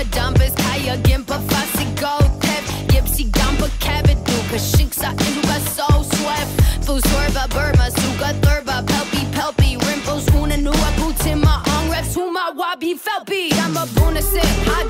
Alle dampes kajagimper fast i goldtep Gypsy gamper cabin duka Shinksa induka so swept Fusorba burma suga thurba Pelpy pelpy. Rimples Una nua boots in my on reps my wabi felpy. I'm a boona sip high